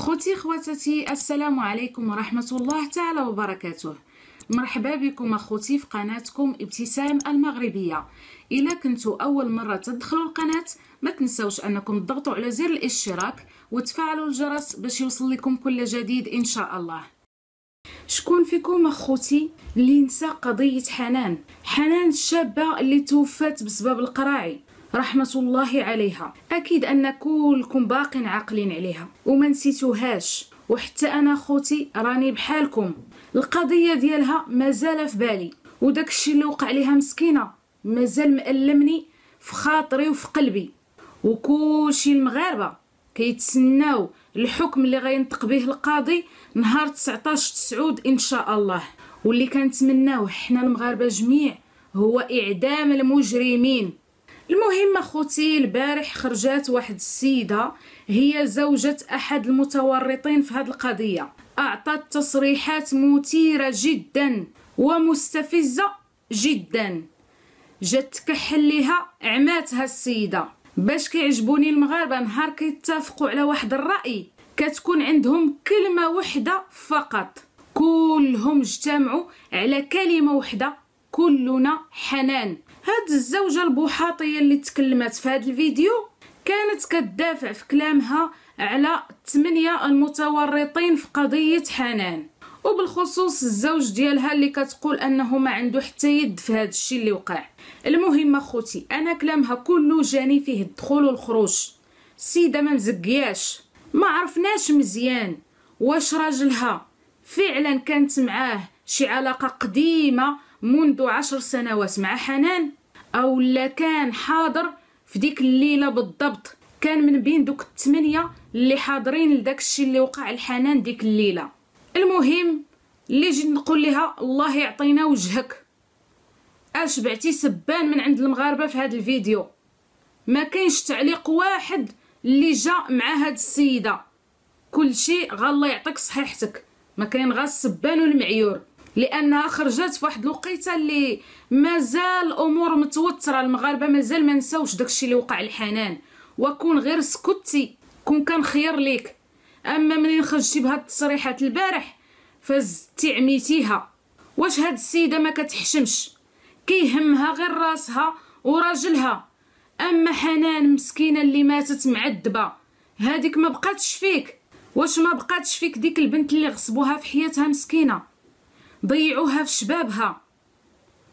خوتي خواتاتي السلام عليكم ورحمة الله تعالى وبركاته. مرحبا بكم أخوتي في قناتكم ابتسام المغربية. إلا كنتوا أول مرة تدخلوا القناة ما تنسوش أنكم تضغطوا على زر الاشتراك وتفعلوا الجرس باش يوصل لكم كل جديد إن شاء الله. شكون فيكم أخوتي؟ اللي نسى قضية حنان. حنان الشابة اللي توفات بسبب القراعي. رحمة الله عليها. أكيد أن كلكم باقين عاقلين عليها. وما نسيتوهاش. وحتى أنا خوتي راني بحالكم. القضية ديالها مازال في بالي. وداك الشيء اللي وقع ليها مسكينة مازال مألمني في خاطري وفي قلبي. وكلشي المغاربة كيتسناو الحكم اللي غينطق به القاضي نهار 19 تسعود إن شاء الله. واللي كنتمناوه حنا المغاربة جميع هو إعدام المجرمين. المهم أخوتي البارح خرجات واحد السيدة هي زوجة أحد المتورطين في هذه القضية. أعطت تصريحات مثيرة جدا ومستفزة جدا. جات تكحل ليها عماتها السيدة. باش كيعجبوني المغاربة نهار كيتفقوا على واحد الرأي. كتكون عندهم كلمة وحدة فقط. كلهم اجتمعوا على كلمة وحدة كلنا حنان. هاد الزوجة البوحاطية اللي تكلمت في هاد الفيديو كانت كتدافع في كلامها على الثمانية المتورطين في قضية حنان. وبالخصوص الزوج ديالها اللي كتقول أنه ما عنده حتى يد في هذا الشيء اللي وقع. المهم أخوتي أنا كلامها كله جاني فيه الدخول والخروج. السيده ما مزكياش ما عرفناش مزيان. واش راجلها فعلا كانت معاه شي علاقة قديمة منذ عشر سنوات مع حنان أو لا كان حاضر في ديك الليلة بالضبط. كان من بين دوك الثمانيه اللي حاضرين لداك الشيء اللي وقع الحنان ديك الليلة. المهم اللي جيت نقول لها الله يعطينا وجهك. اشبعتي سبان من عند المغاربة في هذا الفيديو. ما كاينش تعليق واحد اللي جا مع هاد السيدة. كل شيء الله يعطيك صحيحتك. ما كاين غير السبان والمعيور. لأنها خرجت في واحد الوقيتة اللي مازال الأمور متوترة. المغاربة مازال ما نساوش داكشي اللي وقع الحنان. وكون غير سكتي كون كان خير ليك. أما منين خرجتي بهاد التصريحات البارح؟ فزتي عميتيها واش هاد السيدة ما كتحشمش؟ كيهمها غير راسها وراجلها. أما حنان مسكينة اللي ماتت معذبة هذيك ما بقاتش فيك. واش ما بقاتش فيك ديك البنت اللي غصبوها في حياتها مسكينة؟ ضيعوها في شبابها.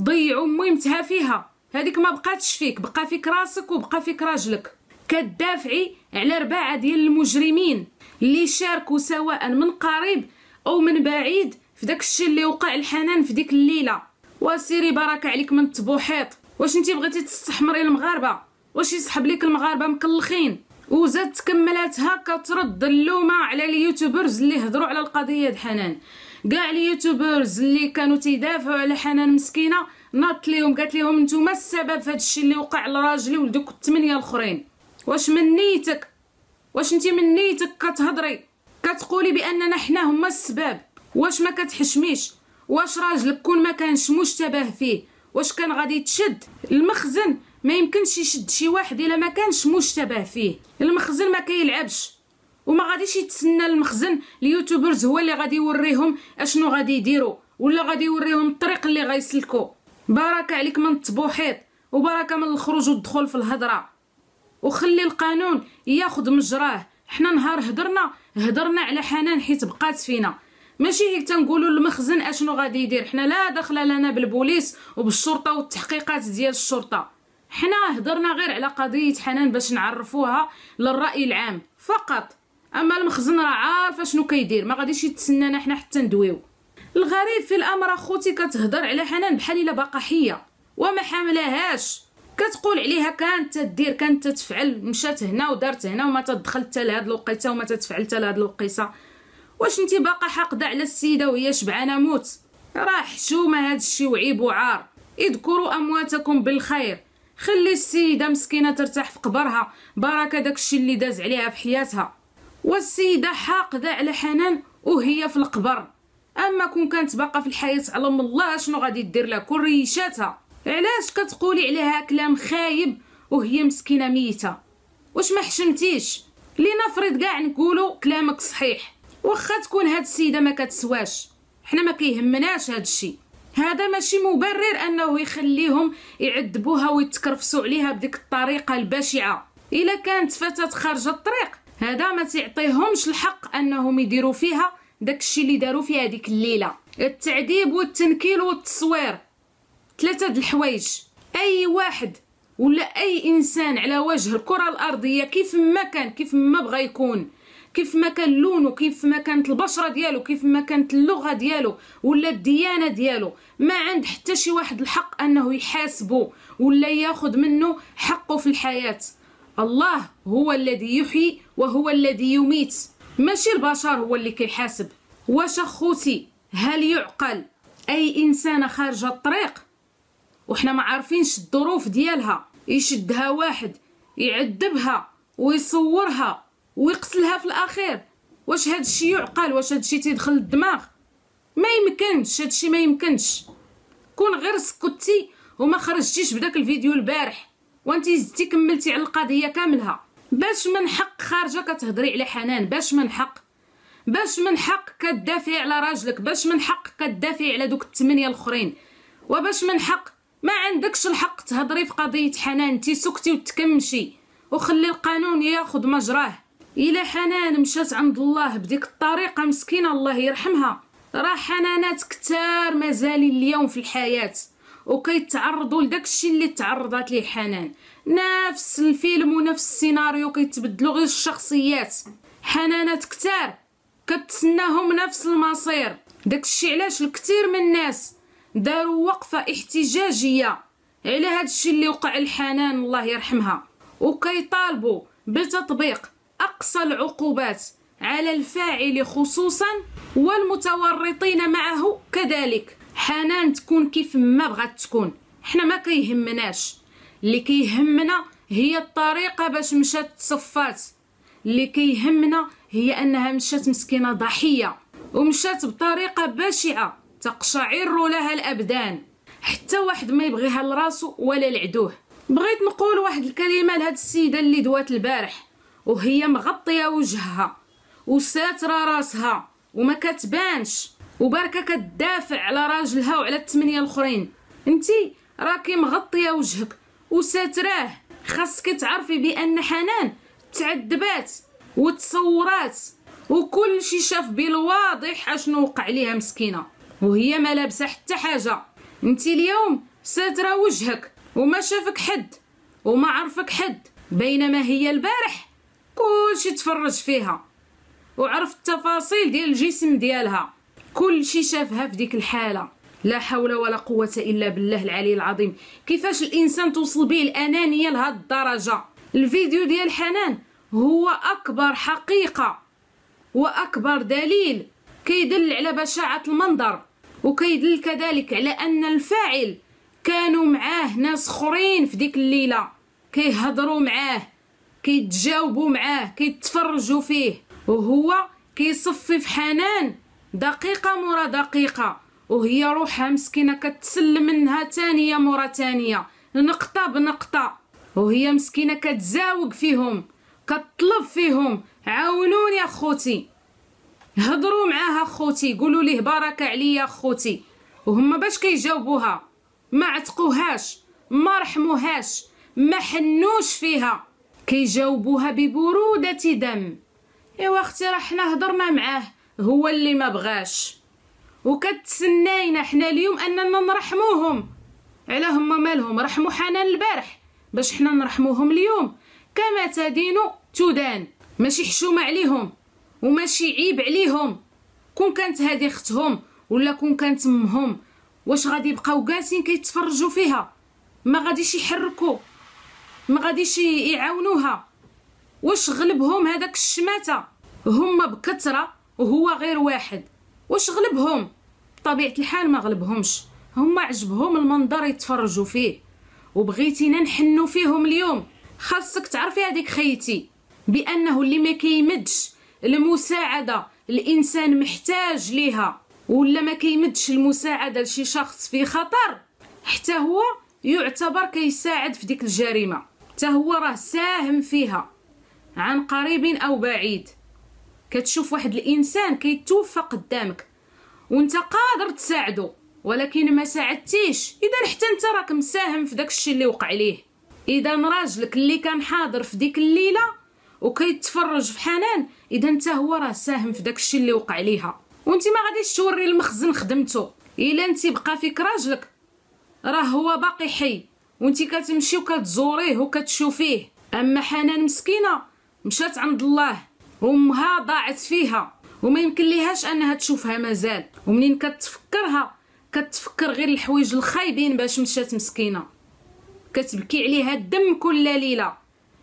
ضيعوا ميمتها فيها. هذيك ما بقاتش فيك بقى فيك راسك وبقى فيك راجلك. كتدافعي على رباعه ديال المجرمين اللي شاركوا سواء من قريب أو من بعيد في داك الشيء اللي وقع الحنان في ديك الليلة. وسيري بركه عليك من الطبوحيط واش انت بغيتي تستحمري المغاربة؟ واش يسحب لك المغاربة مكلخين؟ وزاد تكملاتها كترد اللومة على اليوتيوبرز اللي هضروا على القضية د حنان. كاع اليوتيوبرز اللي كانوا تيدافعوا على حنان مسكينه ناط ليهم قالت لهم نتوما السبب في هذا الشيء اللي وقع لراجلي ولدوك الثمانيه الاخرين واش من نيتك واش انت من نيتك كتهضري كتقولي باننا حنا هما السبب واش ما كتحشميش واش راجلك كون ما كانش مشتبه فيه واش كان غادي تشد المخزن ما يمكنش يشد شي واحد الا ما كانش مشتبه فيه المخزن ما كيلعبش وما غاديش يتسنى المخزن اليوتيوبرز هو اللي غادي يوريهم أشنو غادي يديروا ولا غادي يوريهم الطريق اللي غيسلكوا بارك عليك من الطبوحيط وبركه من الخروج والدخول في الهضرة. وخلي القانون ياخذ مجراه. حنا نهار هدرنا هدرنا على حنان حيت بقات فينا. ماشي هيك تنقولوا المخزن أشنو غادي يدير. حنا لا دخل لنا بالبوليس وبالشرطة والتحقيقات ديال الشرطة. حنا هدرنا غير على قضية حنان باش نعرفوها للرأي العام. فقط. أما المخزن راه عارفه شنو كيدير ما غاديش يتسنانا حنا حتى ندويو. الغريب في الأمر أخوتي كتهضر على حنان بحال إلا باقا حية وما حاملاهاش. كتقول عليها كانت تدير كانت تفعل مشات هنا ودارت هنا وما تدخلت حتى لهاد الوقيتة وما تتفعل حتى لهاد الوقيتة. واش انت باقا حاقدة على السيدة وهي شبعانة موت؟ راه حشومة هاد الشيء وعيب وعار. اذكروا أمواتكم بالخير. خلي السيدة مسكينة ترتاح في قبرها. بركه داكشي اللي داز عليها في حياتها. والسيدة حاقدة على حنان وهي في القبر. أما كون كانت باقا في الحياة علم الله شنو غادي دير لها كل ريشاتها؟ علاش كتقولي عليها كلام خايب وهي مسكينة ميتة؟ واش ما حشمتيش؟ لنفرض كاع نقولوا كلامك صحيح. واخا تكون هاد السيدة ما كتسواش. حنا ما كيهمناش هاد الشيء. هذا ماشي مبرر أنه يخليهم يعذبوها ويتكرفسوا عليها بديك الطريقة البشعة. إلا كانت فتاة خارجة الطريق هذا ما تعطيهمش الحق أنهم يديروا فيها داكشي اللي داروا فيها ديك الليلة. التعذيب والتنكيل والتصوير. ثلاثة د الحوايج. أي واحد ولا أي إنسان على وجه الكرة الأرضية كيف ما كان كيف ما بغى يكون كيف ما كان لونه كيف ما كانت البشرة ديالو كيف ما كانت اللغة ديالو ولا الديانة ديالو ما عند حتى شي واحد الحق أنه يحاسبه ولا ياخذ منه حقه في الحياة. الله هو الذي يحيي وهو الذي يميت. ماشي البشر هو اللي كيحاسب. واش اخوتي هل يعقل؟ أي انسانه خارجه الطريق. وحنا ما عارفينش الظروف ديالها. يشدها واحد يعذبها ويصورها ويقتلها في الأخير. واش هاد الشيء يعقل؟ واش هاد الشيء تيدخل الدماغ ما يمكنش هاد الشيء ما يمكنش. كون غير سكتي وما خرجتيش بداك الفيديو البارح. وانتي زدتي كملتي على القضية كاملها. باش من حق خارجة كتهضري على حنان باش من حق. باش من حق كتدافعي على راجلك باش من حق كتدافعي على دوك الثمانيه الأخرين. وباش من حق ما عندكش الحق تهضري في قضية حنان انتي سكتي وتكمشي. وخلي القانون ياخذ مجراه. إلى حنان مشات عند الله بديك الطريقة مسكينة الله يرحمها. راه حنانات كتار مازال اليوم في الحياة. وكيتعرضوا لداك الشيء اللي تعرضت ليه حنان. نفس الفيلم ونفس السيناريو كيتبدلوا غير الشخصيات. حنانات كتار كتسناهم نفس المصير. داك الشيء علاش الكثير من الناس داروا وقفة احتجاجية على هاد الشيء اللي وقع لحنان الله يرحمها. وكيطالبوا بتطبيق أقصى العقوبات على الفاعل خصوصا والمتورطين معه كذلك. حنان تكون كيف ما بغات تكون. حنا ما كيهمناش. اللي كيهمنا هي الطريقة باش مشات تصفات اللي كيهمنا هي أنها مشات مسكينة ضحية ومشات بطريقة بشعة تقشعر لها الأبدان. حتى واحد ما يبغيها لراسو ولا لعدوه. بغيت نقول واحد الكلمة لهاد السيدة اللي دوات البارح وهي مغطية وجهها وساترة راسها وما كتبانش. وباركه كتدافع على راجلها وعلى الثمانيه الأخرين. انتي راكي مغطيه وجهك وساتراه. خاصك تعرفي بأن حنان تعذبات وتصورات وكل شي شاف بالواضح أشنو وقع ليها مسكينة. وهي ما لابسة حتى حاجة. انتي اليوم ساترة وجهك وما شافك حد وما عرفك حد. بينما هي البارح كلشي تفرج فيها. وعرف التفاصيل ديال الجسم ديالها. كل شي شافها في ديك الحالة. لا حول ولا قوة إلا بالله العلي العظيم. كيفاش الإنسان توصل به الأنانية لهاد الدرجة؟ الفيديو ديال حنان هو أكبر حقيقة وأكبر دليل. كيدل على بشاعة المنظر وكيدل كذلك على أن الفاعل كانوا معاه ناس أخرين في ديك الليلة. كيهضروا معاه كيتجاوبوا معاه كيتفرجوا فيه. وهو كيصفي في حنان دقيقة مورا دقيقة. وهي روحها مسكينة كتسل منها تانية مورا تانية. نقطة بنقطة. وهي مسكينة كتزاوق فيهم كتطلب فيهم. عاونوني أخوتي. هضروا معاها أخوتي. قولوا ليه بارك عليا أخوتي. وهما باش كيجاوبوها. ما عتقوهاش ما رحموهاش ما حنوش فيها. كيجاوبوها ببرودة دم. إيوا أختي راه حنا هضرنا معاه. هو اللي ما بغاش. وكتسناينا حنا اليوم أننا نرحموهم. على هما مالهم؟ رحموا حنان البارح. باش حنا نرحموهم اليوم. كما تدين تدان. ماشي حشومه عليهم. وماشي عيب عليهم. كون كانت هذه أختهم ولا كون كانت أمهم واش غادي يبقاو جالسين كيتفرجوا فيها؟ ما غاديش يحركوا. ما غاديش يعاونوها. واش غلبهم هذاك الشماتة؟ هما بكثرة وهو غير واحد. واش غلبهم؟ بطبيعه الحال ما غلبهمش. هما عجبهم المنظر يتفرجوا فيه. وبغيتينا نحنو فيهم اليوم. خاصك تعرفي هذيك خيتي. بأنه اللي ما كيمدش المساعدة الإنسان محتاج ليها. ولا ما كيمدش المساعدة لشي شخص في خطر. حتى هو يعتبر كيساعد في ديك الجريمة. حتى هو راه ساهم فيها. عن قريب أو بعيد. كتشوف واحد الإنسان كيتوفى قدامك وانت قادر تساعده ولكن ما ساعدتيش. إذا حتى انت راك مساهم في داك الشيء اللي وقع ليه إذا راجلك اللي كان حاضر في ديك الليلة وكيتفرج في حنان إذا انت هو راه ساهم في داك الشيء اللي وقع ليها وانت ما غاديش توري المخزن خدمته إلا انت بقى فيك راجلك. راه هو باقي حي وانت كتمشي وكتزوريه وكتشوفيه. أما حنان مسكينة مشات عند الله. امها ضاعت فيها. وما يمكن ليهاش أنها تشوفها مازال. ومنين كتفكرها؟ كتفكر غير الحوايج الخايبين باش مشات مسكينة. كتبكي عليها الدم كل ليلة.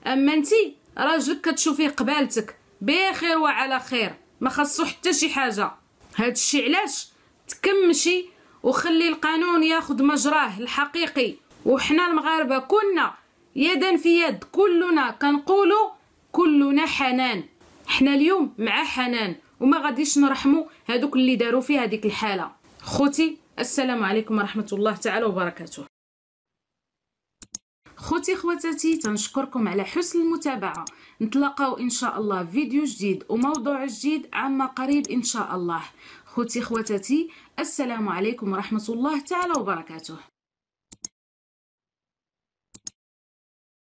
أما انتي راجلك كتشوفيه قبالتك. بخير وعلى خير. ما خاصو حتى شي حاجة. هادشي علاش؟ تكمشي وخلي القانون ياخذ مجراه الحقيقي. وحنا المغاربة كنا يدا في يد كلنا كنقولوا كلنا حنان. حنا اليوم مع حنان وما غاديش نرحموا هادوك اللي داروا في هذيك الحالة. خوتي السلام عليكم ورحمة الله تعالى وبركاته. خوتي خواتاتي تنشكركم على حسن المتابعة. نتلاقاو إن شاء الله فيديو جديد وموضوع جديد عما قريب إن شاء الله. خوتي خواتاتي السلام عليكم ورحمة الله تعالى وبركاته.